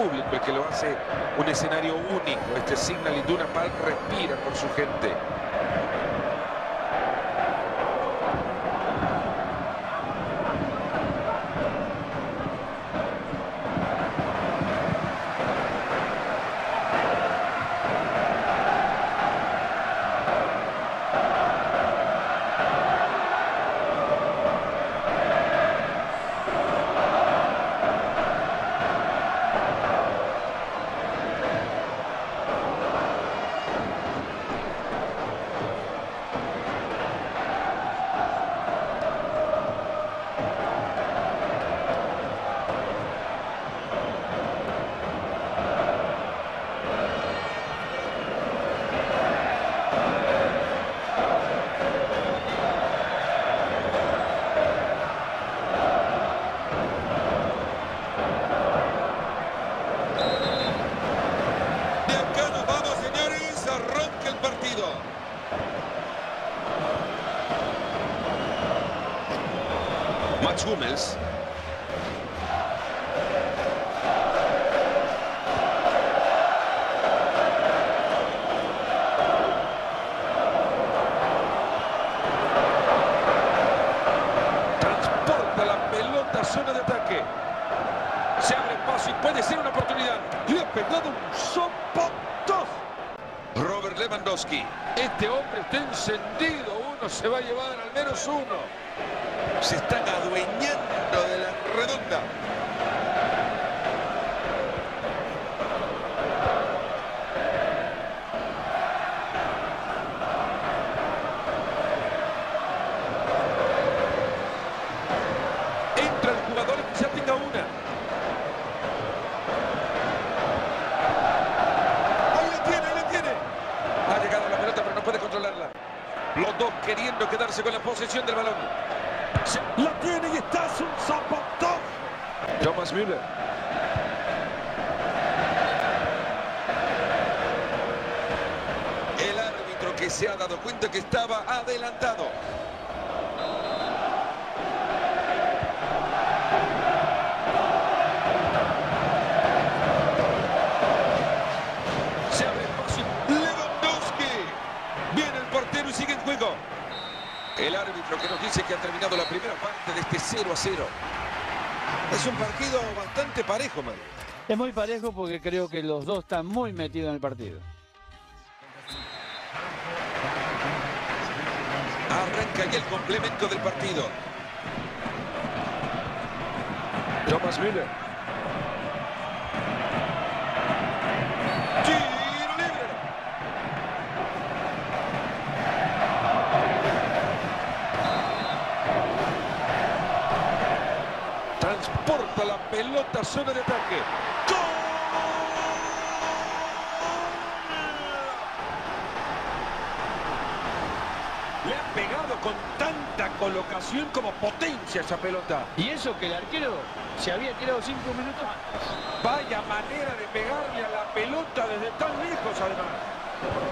público el que lo hace un escenario único. Este Signal y Duna Park respira por su gente. Hummels. Transporta la pelota zona de ataque. Se abre paso y puede ser una oportunidad. Le ha pegado un sopato. Robert Lewandowski. Este hombre está encendido. Uno se va a llevar al menos uno. Se están adueñando de la redonda. Entra el jugador y quizá tenga una. Ahí la tiene, ahí la tiene. Ha llegado la pelota, pero no puede controlarla. Los dos queriendo quedarse con la posesión del balón. La tiene y está es un. Thomas Müller. El árbitro que se ha dado cuenta que estaba adelantado. El árbitro que nos dice que ha terminado la primera parte de este 0 a 0. Es un partido bastante parejo, Mario. Es muy parejo porque creo que los dos están muy metidos en el partido. Arranca ya el complemento del partido. Thomas Müller. Transporta la pelota zona de ataque. Le ha pegado con tanta colocación como potencia esa pelota. Y eso que el arquero se había tirado cinco minutos antes. Vaya manera de pegarle a la pelota desde tan lejos además.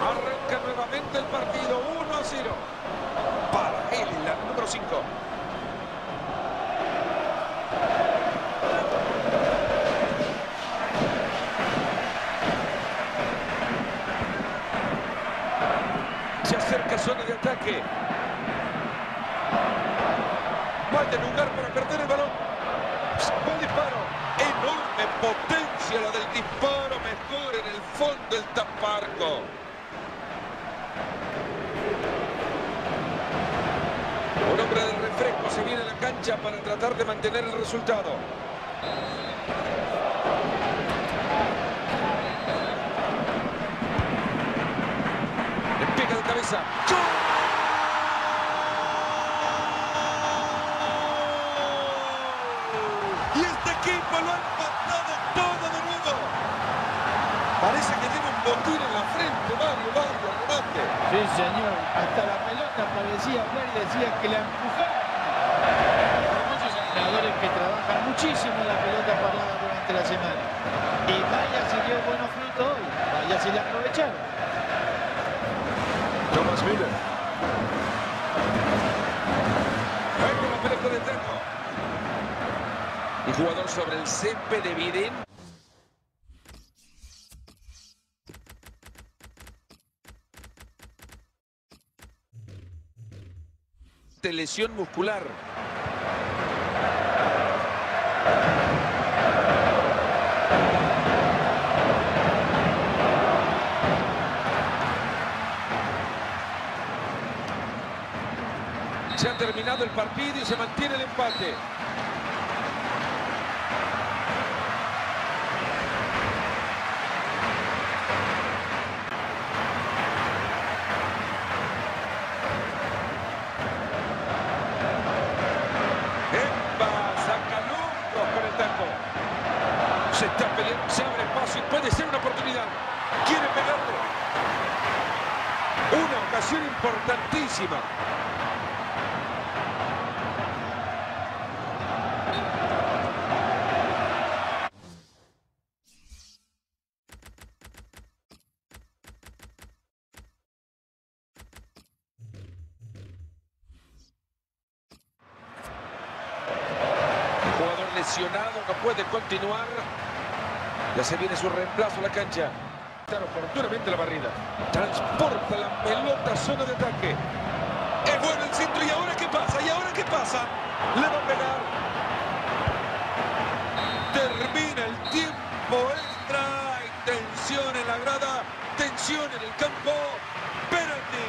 Arranca nuevamente el partido 1 a 0. Para él, la número 5. Se acerca a zona de ataque. Vaya lugar para perder el balón. Buen disparo. Enorme potencia la del disparo. Mejor en el fondo el taparco. Un hombre del refresco se viene a la cancha para tratar de mantener el resultado. Le de cabeza. Equipo lo ha empatado todo de nuevo. Parece que tiene un botín en la frente, Mario, Mario, remate. Sí, señor. Hasta la pelota parecía hablar y decía que la empujaron. Hay muchos entrenadores que trabajan muchísimo la pelota parada durante la semana. Y vaya si dio buenos frutos hoy. Vaya si la aprovecharon. Thomas. Ahí con la pelota de taco. Un jugador sobre el césped evidente. de lesión muscular. Se ha terminado el partido y se mantiene el empate. ¡Epa! Saca Lucas con el taco. Se está peleando, se abre paso y puede ser una oportunidad. Quiere pegarle. Una importantísima. Jugador lesionado, no puede continuar. Ya se viene su reemplazo a la cancha. Oportunamente la barrida. Transporta la pelota a zona de ataque. Es bueno el centro. ¿Y ahora qué pasa? ¿Y ahora qué pasa va a pegar. Termina el tiempo extra. Hay tensión en la grada. Tensión en el campo. Penalti.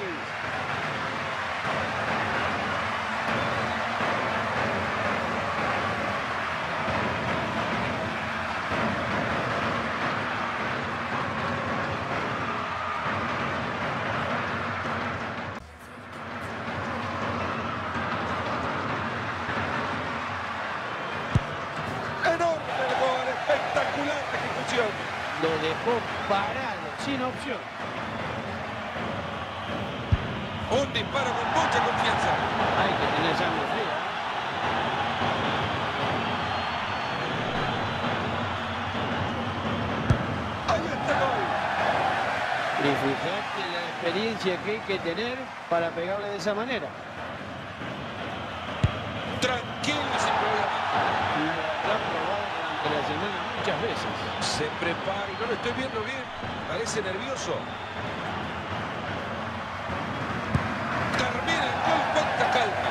Enorme el gol. Espectacular la ejecución. Lo dejó parado, sin opción. Un disparo con mucha confianza. Hay que tener sangre fría. Ahí está el gol. Y fíjate la experiencia que hay que tener para pegarle de esa manera. Tranquilo sin problema. Probado durante la semana muchas veces. Se prepara y no lo estoy viendo bien. Parece nervioso. Termina el gol. Cuánta calma.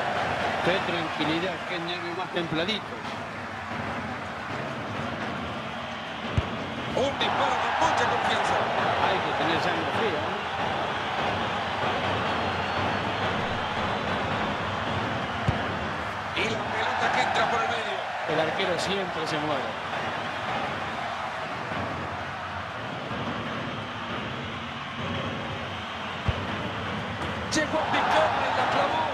Qué tranquilidad, qué nervios más templaditos. Un disparo con mucha confianza. Hay que tener sangre fría. ¿no? Y la pelota que entra por el medio. El arquero siempre se mueve. Llegó a picarla y la clavó.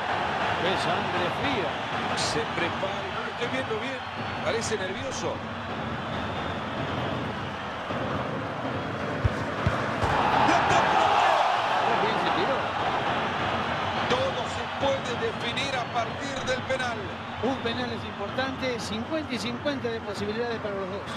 Qué sangre fría. Se prepara no lo estoy viendo bien. Parece nervioso. Todo se puede definir a partir del penal. Un penal es importante, 50 y 50 de posibilidades para los dos.